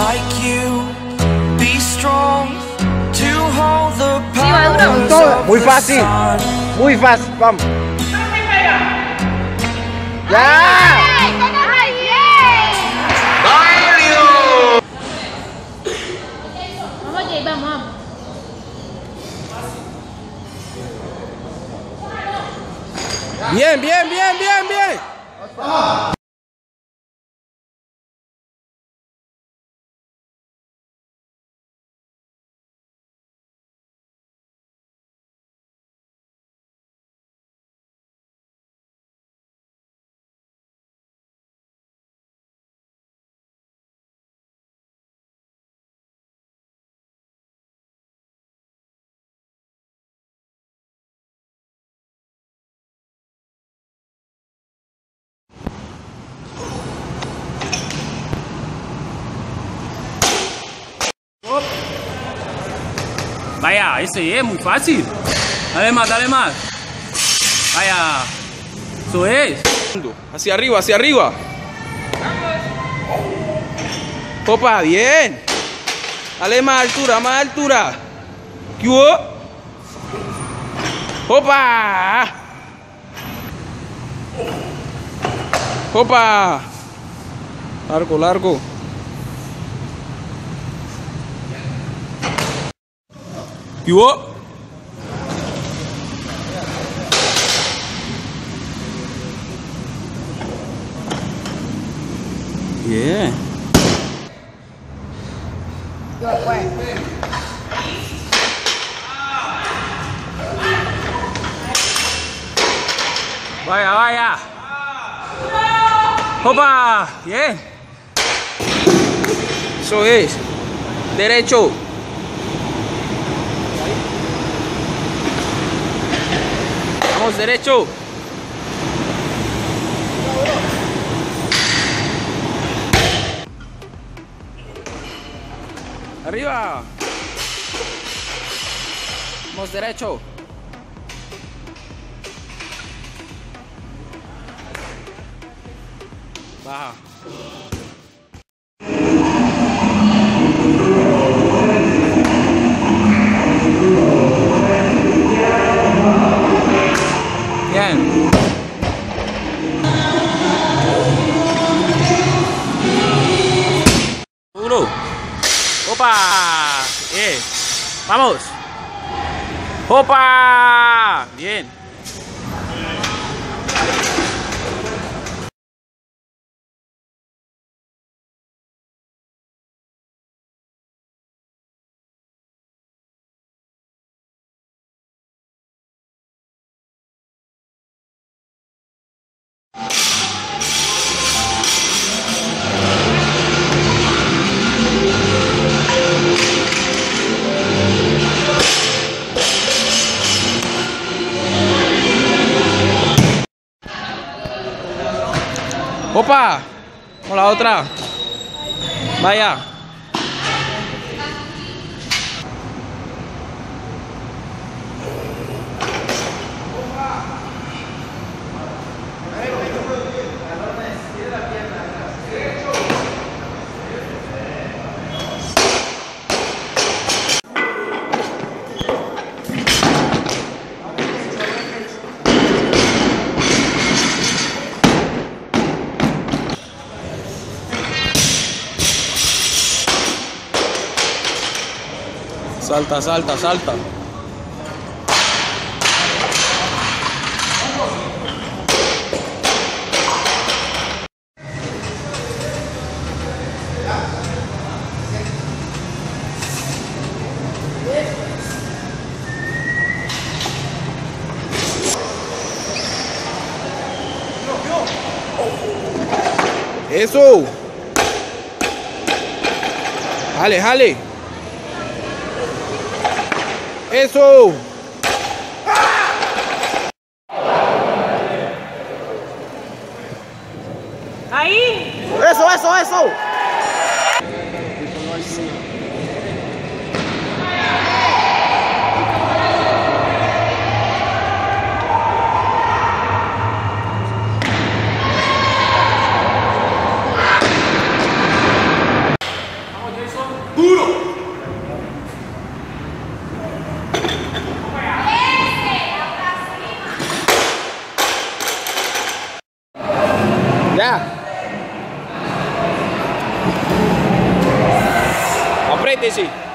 like you. Be strong to hold the va, duro. powers Todo. of Muy the fácil. sun. Muy fácil, vamos. ¡Ya! Vamos, Jay, vamos, vamos. Bien, bien, bien, bien, bien. Vaya, ese es muy fácil. Dale más, dale más. Vaya. Eso es. Hacia arriba, hacia arriba. Opa, bien. Dale más altura, más altura. ¿Qué hubo? Opa. Opa. Largo, largo. ¿Qué hubo? Bien. Vaya, vaya. Opa. Bien. Eso es. Derecho. Vamos, derecho. Arriba. Vamos, derecho. Baja. Opa. Opa. Con la otra. Vaya. Salta, salta, salta. Eso. Jale, jale. Eso. né? Aprende.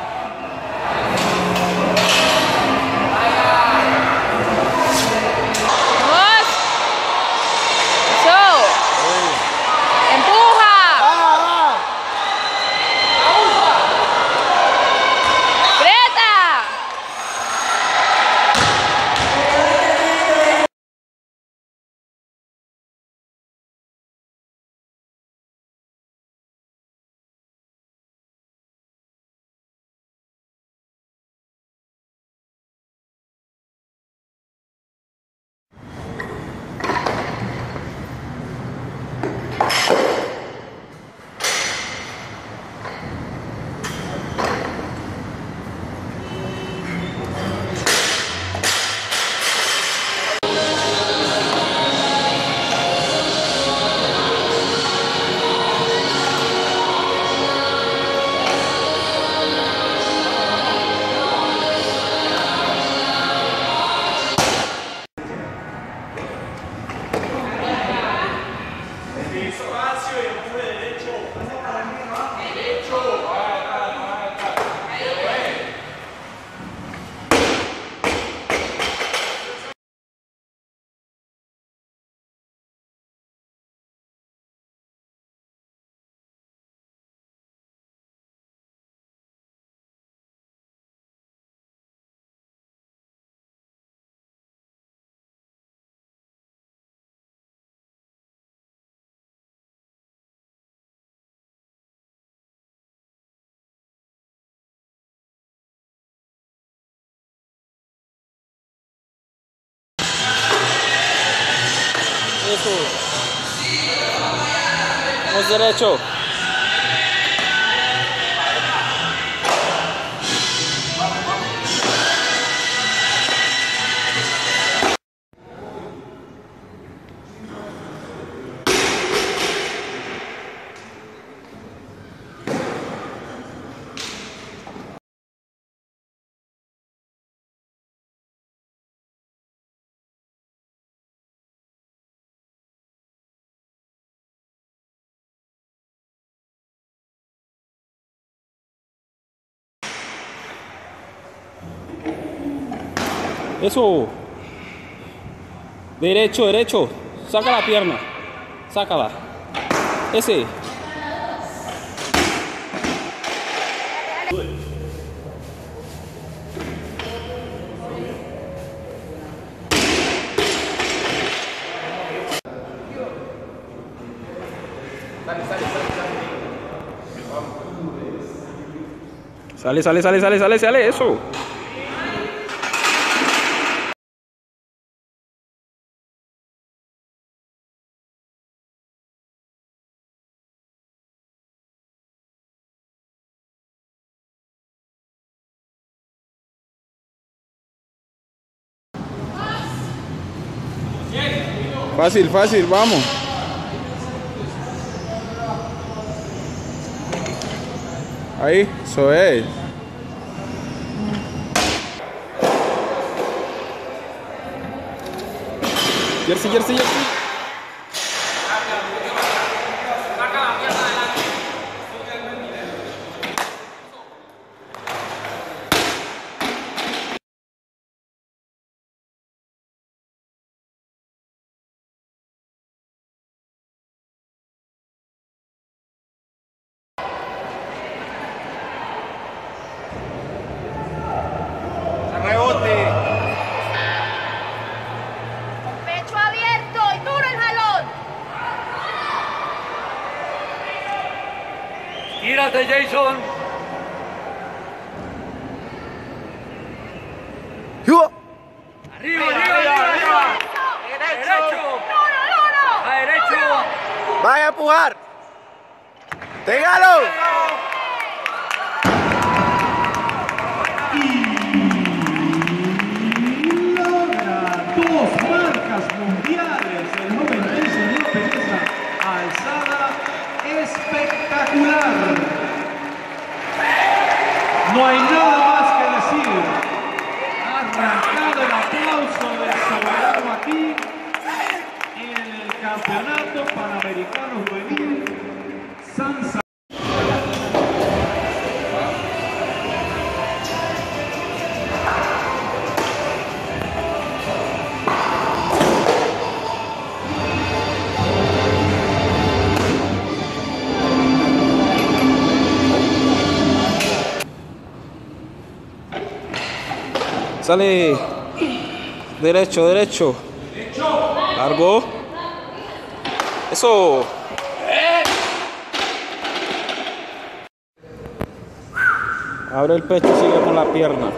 Eso. Vamos derecho. Eso. Derecho, derecho. Saca la pierna. Sácala. Ese. Sale, sale, sale, sale, sale, sale, eso. Fácil, fácil, vamos. Ahí, eso es. Jersey, jersey, jersey. Congratulations! Sale. Derecho, derecho. Largo. Eso. Abre el pecho y sigue con la pierna.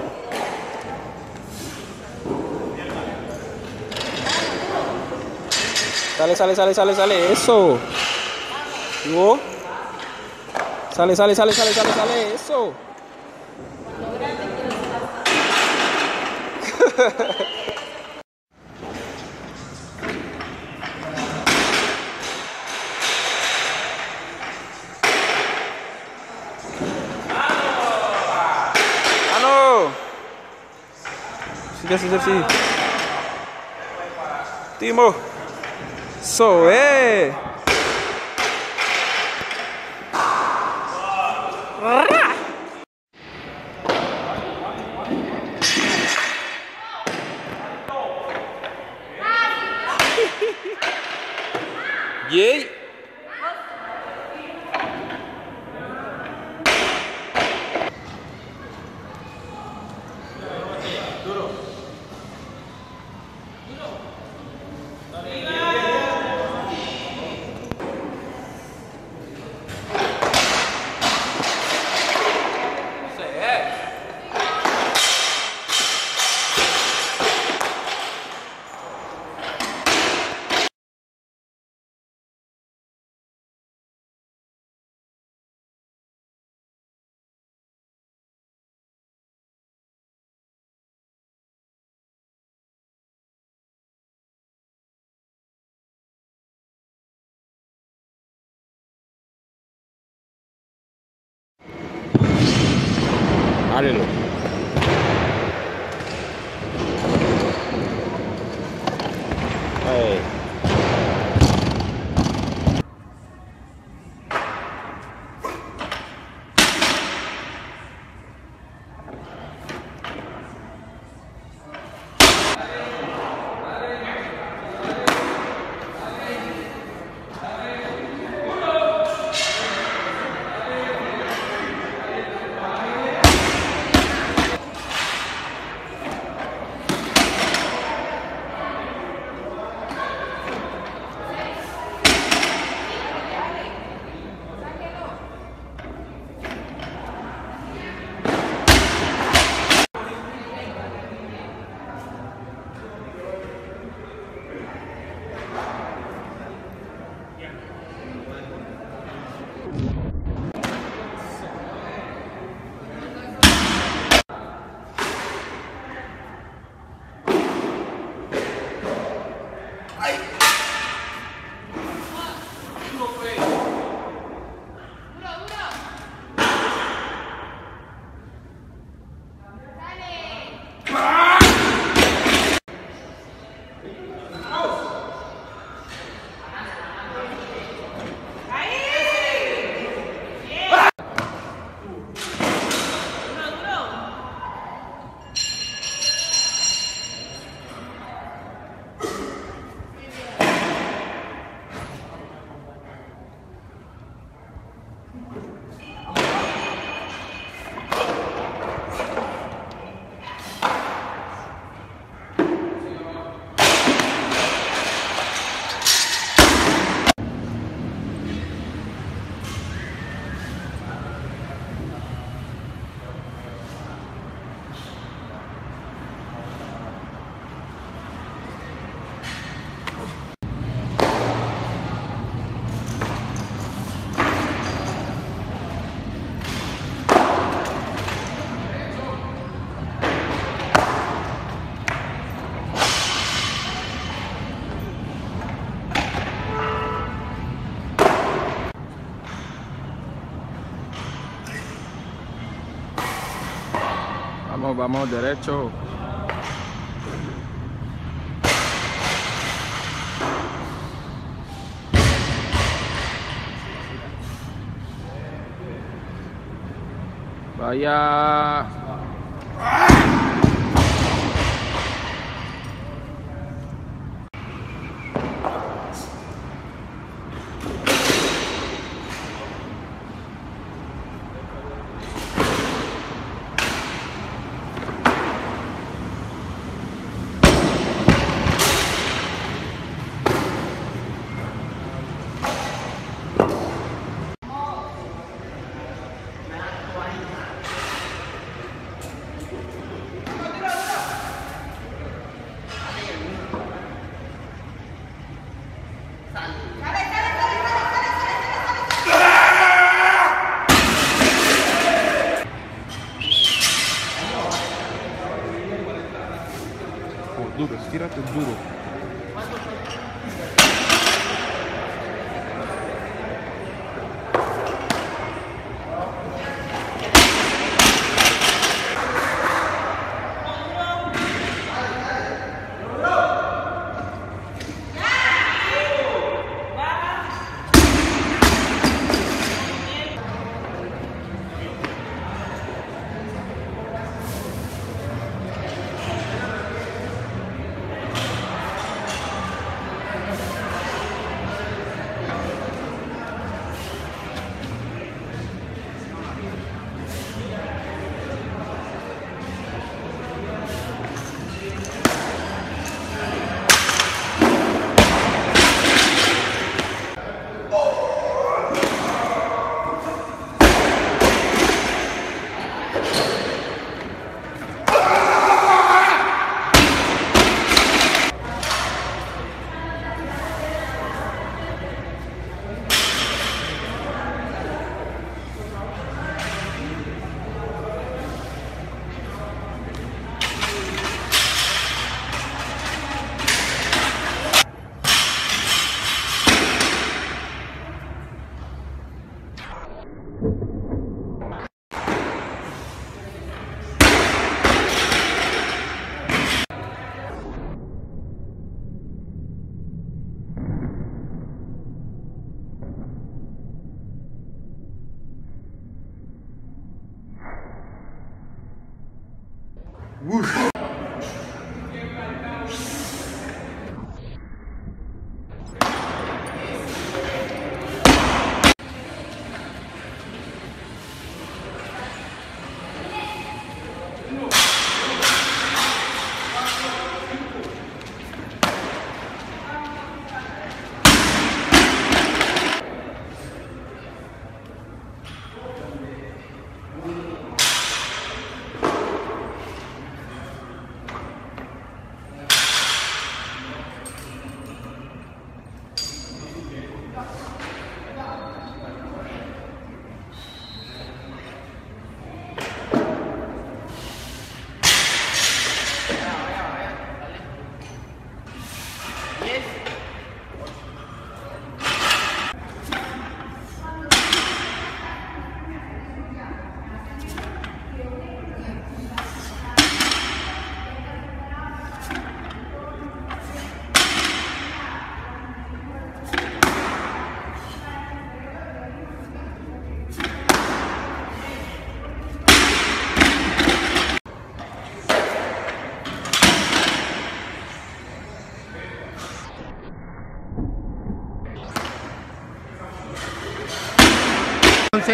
Sale, sale, sale, sale, sale. Eso. Luego. Sale, sale, sale, sale, sale, sale. Eso. ¡Mano! Sigue, sigue, sigue. Timo. Eso, Ábrelo. Vamos, derecho. Vaya.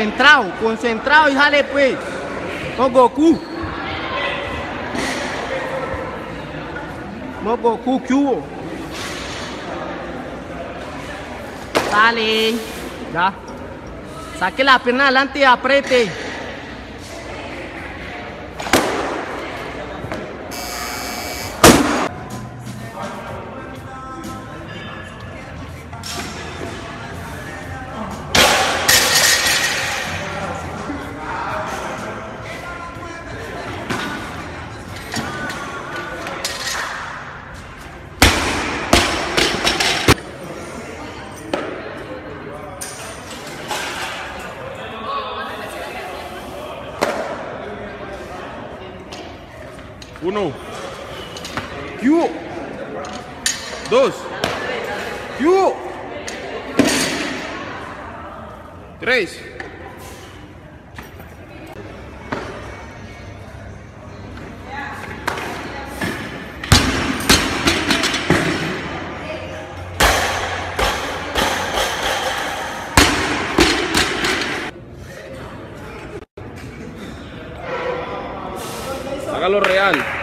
Concentrado, concentrado y jale pues. No Goku. No Goku, ¿qué hubo? Dale. Ya. Saque la pierna adelante y apriete. Hágalo real.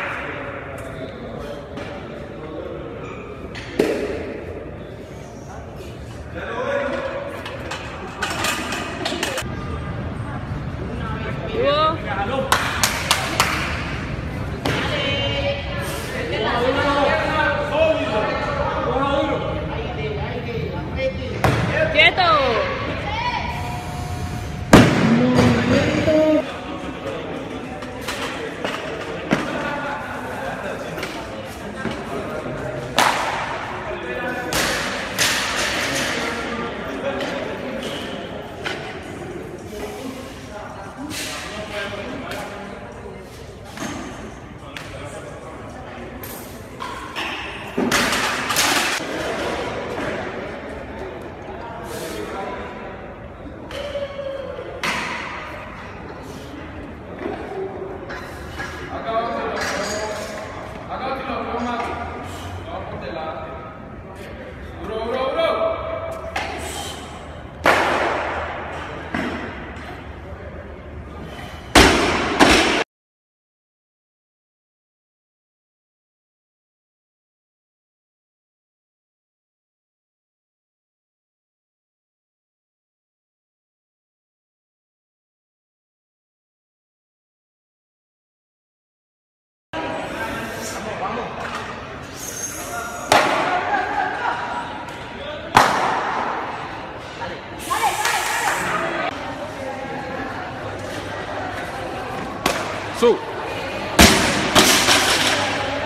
Su.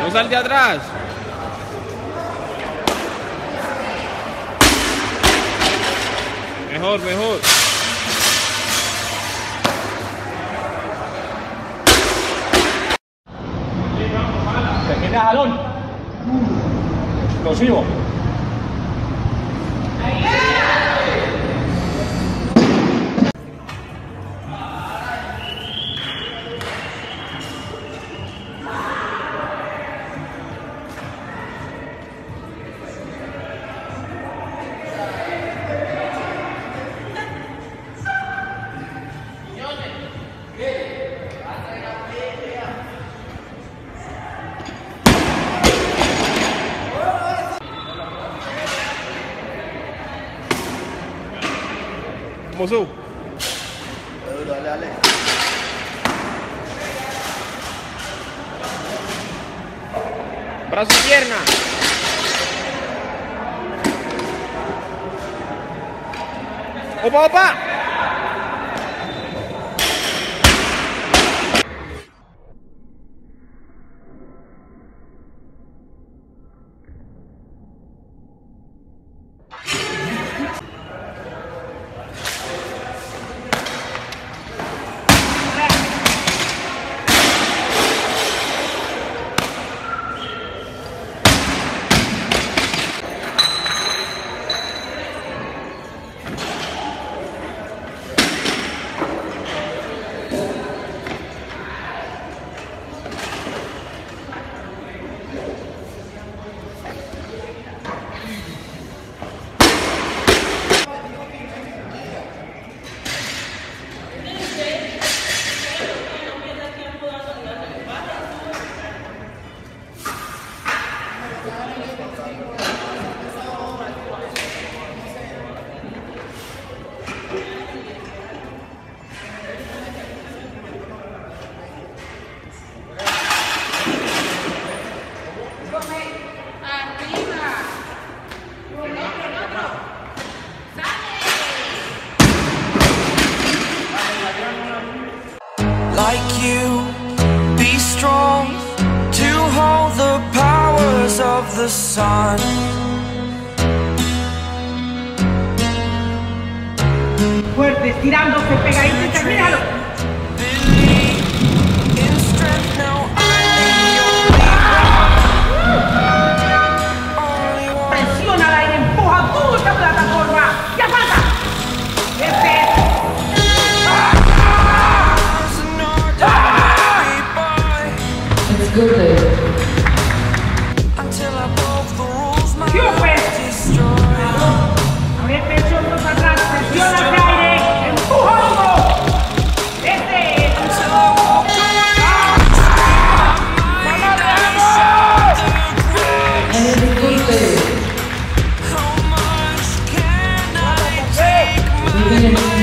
No sal de atrás. Mejor, mejor. Se queda jalón. Lo sigo. Mozo. Dale, dale. Brazo y pierna. Opa, opa. of the sun. Fuerte, estirándose, pegadito, termínalo. Imagine